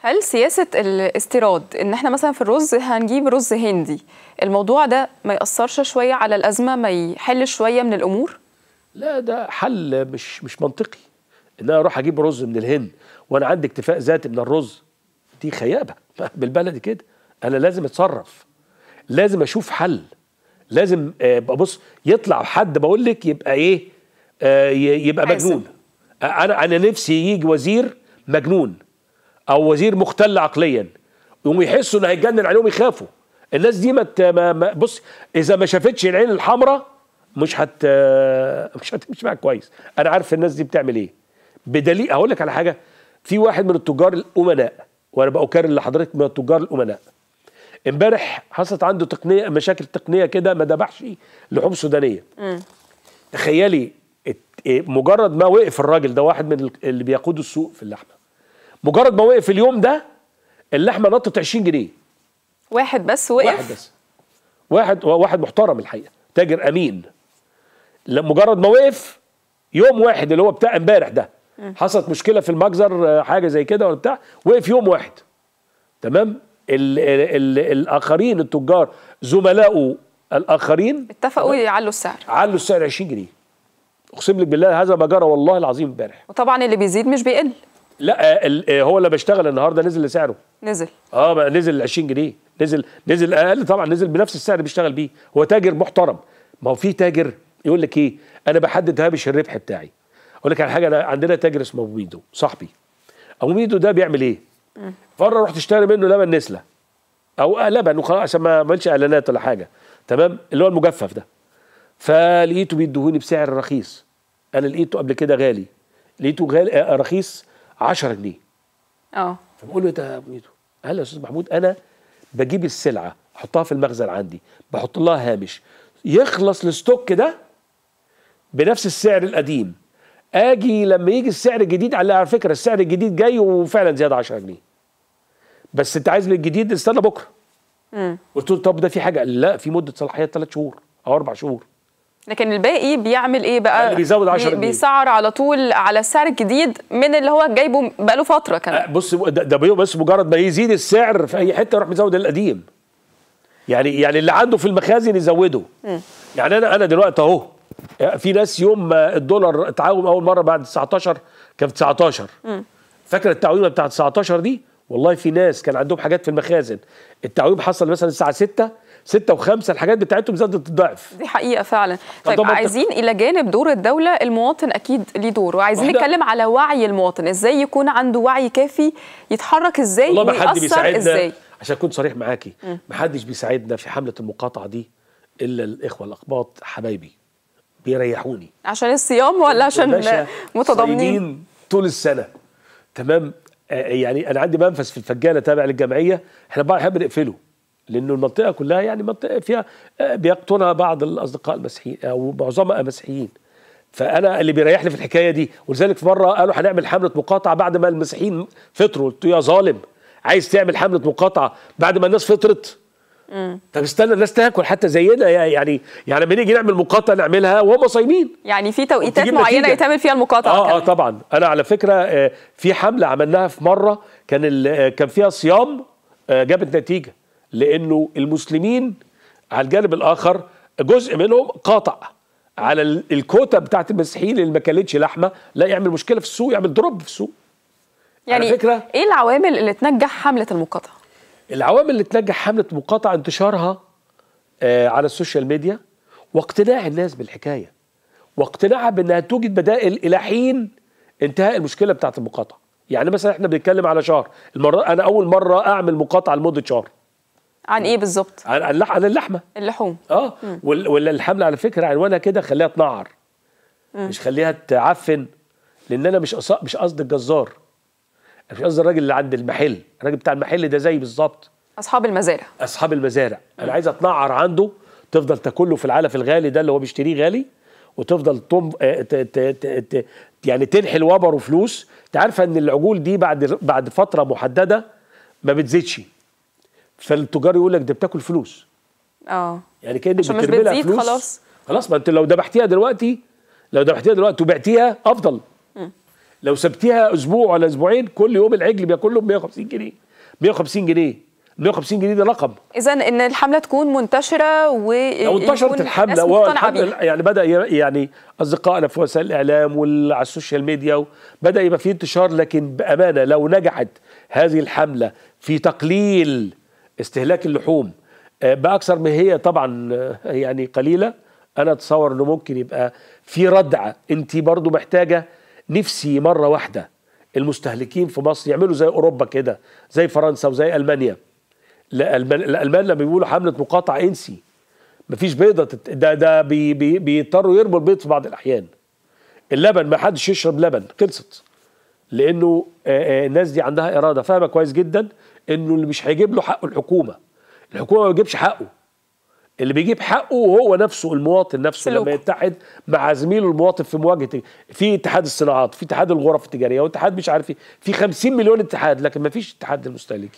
هل سياسة الاستيراد إن إحنا مثلا في الرز هنجيب رز هندي الموضوع ده ما يأثرش شوية على الأزمة ما يحل شوية من الأمور؟ لا ده حل مش مش منطقي إن أنا أروح أجيب رز من الهند وأنا عندي اكتفاء ذاتي من الرز دي خيابة بالبلدي كده أنا لازم أتصرف لازم أشوف حل لازم آه، بص يطلع حد بقول لك يبقى إيه آه، يبقى. مجنون أنا أنا نفسي يجي وزير مجنون أو وزير مختل عقليا. يقوم يحسوا ان هيتجنن عليهم يخافوا الناس دي ما بص إذا ما شافتش العين الحمراء مش هت مش هتمشي معاك كويس. أنا عارف الناس دي بتعمل إيه. بدليل أقول لك على حاجة. في واحد من التجار الأمناء وأنا بأكرر لحضرتك من التجار الأمناء. إمبارح حصلت عنده تقنية مشاكل تقنية كده ما ذبحش لحوم سودانية. تخيلي إيه، مجرد ما وقف الراجل ده واحد من ال- اللي بيقودوا السوق في اللحمة. مجرد ما وقف اليوم ده اللحمة نطت 20 جنيه. واحد بس وقف؟ واحد بس. واحد واحد محترم الحقيقة تاجر أمين. مجرد ما وقف يوم واحد اللي هو بتاع امبارح ده. حصلت مشكلة في المجزر حاجة زي كده ولا بتاع؟ وقف يوم واحد. تمام؟ ال ال ال الآخرين التجار زملائه الآخرين اتفقوا يعلوا السعر. علوا السعر 20 جنيه. أقسم لك بالله هذا ما جرى والله العظيم امبارح. وطبعا اللي بيزيد مش بيقل. لا آه، آه، هو اللي بيشتغل النهارده نزل لسعره. نزل. آه بقى نزل 20 جنيه. نزل نزل أقل طبعا نزل بنفس السعر اللي بيشتغل بيه. هو تاجر محترم. ما هو في تاجر يقول لك إيه؟ أنا بحدد هامش الربح بتاعي. أقول لك على حاجة أنا عندنا تاجر اسمه أبو ميدو صاحبي. أبو ميدو ده بيعمل إيه؟ مرة رحت اشتري منه لبن نسلة. أو آه لبن وخلاص عشان ما اعملش إعلانات ولا حاجة. تمام؟ اللي هو المجفف ده. فلقيته بيديهوني بسعر رخيص. أنا لقيته قبل كده غالي. لقيته غالي آه رخيص. 10 جنيه. آه. فبقول له ده يا ميدو قال يا أستاذ محمود أنا بجيب السلعة أحطها في المخزن عندي بحط لها هامش. يخلص الستوك ده بنفس السعر القديم. آجي لما يجي السعر الجديد على فكرة السعر الجديد جاي وفعلا زيادة 10 جنيه. بس أنت عايز من الجديد استنى بكرة. قلت له طب ده في حاجة؟ لا في مدة صلاحيه ثلاث شهور أو أربع شهور. لكن الباقي بيعمل إيه بقى؟ اللي بيزود 10 بي- جنيه. بيسعر على طول على السعر الجديد من اللي هو جايبه بقاله فترة كمان. بص ده, بس مجرد ما يزيد السعر في أي حتة يروح مزود القديم. يعني يعني اللي عنده في المخازن يزوده. يعني أنا أنا دلوقتي أهو في ناس يوم ما الدولار اتعاوم أول مرة بعد 19 كان في 19 فاكر التعويمة بتاعت 19 دي؟ والله في ناس كان عندهم حاجات في المخازن. التعويم حصل مثلا الساعة 6 6 و5 الحاجات بتاعتهم زادت الضعف. دي حقيقة فعلا. طيب عايزين إلى جانب دور الدولة المواطن أكيد ليه دور وعايزين نتكلم على وعي المواطن. إزاي يكون عنده وعي كافي يتحرك إزاي والله ما حد بيساعدنا. إزاي؟ عشان أكون صريح معاكي ما حدش بيساعدنا في حملة المقاطعة دي إلا الإخوة الأقباط حبايبي. بيريحوني. عشان الصيام ولا عشان متضامنين؟ طول السنة. تمام؟ آه، يعني أنا عندي منفذ في الفجالة تابع للجمعية. إحنا بقى نحب نقفله. لأنه المنطقة كلها يعني منطقة فيها آه، بيقطنها بعض الأصدقاء المسيحيين أو معظمها مسيحيين. فأنا اللي بيريحني في الحكاية دي ولذلك في مرة قالوا هنعمل حملة مقاطعة بعد ما المسيحيين فطروا. قلت يا ظالم عايز تعمل حملة مقاطعة بعد ما الناس فطرت. طب استنى الناس تاكل حتى زينا يعني يعني لما نيجي نعمل مقاطعة نعملها وهم صايمين. يعني في توقيتات معينة. يتعمل فيها المقاطعة آه آه. طبعا. أنا على فكرة آه، في حملة عملناها في مرة كان آه، كان فيها صيام جابت نتيجة. لأنه المسلمين على الجانب الآخر جزء منهم قاطع على ال- الكوتا بتاعت المسيحيين اللي ما كلتش لحمة لا يعمل مشكلة في السوق يعمل دروب في السوق. يعني فكرة- إيه العوامل اللي تنجح حملة المقاطعة؟ العوامل اللي تنجح حملة مقاطعه انتشارها آه، على السوشيال ميديا واقتناع الناس بالحكاية. واقتناعها بأنها توجد بدائل إلى حين انتهاء المشكلة بتاعت المقاطعة. يعني مثلا إحنا بنتكلم على شهر. المره أنا أول مرة أعمل مقاطعة لمدة شهر. عن إيه بالظبط؟ عن اللح- عن اللحمة. اللحوم. آه. وال- ولا الحملة على فكرة عنوانها كده خليها تنعر. مش خليها تعفن لأن أنا مش قص- مش قصد الجزار. أنا مش قصدي الراجل اللي عند المحل. الراجل بتاع المحل ده زي بالظبط. أصحاب المزارع. أصحاب المزارع. أنا عايز اتنعر عنده تفضل تاكله في العلف الغالي ده اللي هو بيشتريه غالي وتفضل تم آه، ت... ت... ت... ت... يعني تنحل وبر وفلوس أنت عارفة إن العجول دي بعد بعد فترة محددة ما بتزيدش. فالتجار يقول لك ده بتاكل فلوس. آه. يعني كانك مش بترمي لها بتزيد فلوس. خلاص. خلاص ما انت لو ذبحتيها دلوقتي لو ذبحتيها دلوقتي وبعتيها أفضل. لو سبتيها أسبوع ولا أسبوعين كل يوم العجل بياكل له 150 جنيه. 150 جنيه. 150 جنيه ده رقم. إذا إن الحملة تكون منتشرة و لو انتشرت الحملة والحملة يعني بدأ يعني أصدقائنا في وسائل الإعلام وعلى ال social media و- بدأ يبقى في انتشار لكن بأمانة لو نجحت هذه الحملة في تقليل استهلاك اللحوم. آه، بأكثر ما هي طبعا آه، يعني قليلة. أنا أتصور إنه ممكن يبقى في ردعة. أنت برضو محتاجة نفسي مرة واحدة. المستهلكين في مصر يعملوا زي أوروبا كده زي فرنسا وزي ألمانيا. الألمان لما بيقولوا حملة مقاطعة إنسي. مفيش بيضة تت... ده ده بي... بي... بيضطروا يرموا البيض في بعض الأحيان. اللبن ما حدش يشرب لبن خلصت. لأنه آه، آه، الناس دي عندها إرادة. فاهمة كويس جدا؟ إنه اللي مش هيجيب له حقه الحكومة. الحكومة ما بيجيبش حقه. اللي بيجيب حقه هو نفسه المواطن نفسه سلوكه. لما يتحد مع زميله المواطن في مواجهة في اتحاد الصناعات في اتحاد الغرف التجارية واتحاد مش عارف إيه. في 50 مليون اتحاد لكن ما فيش اتحاد للمستهلكين.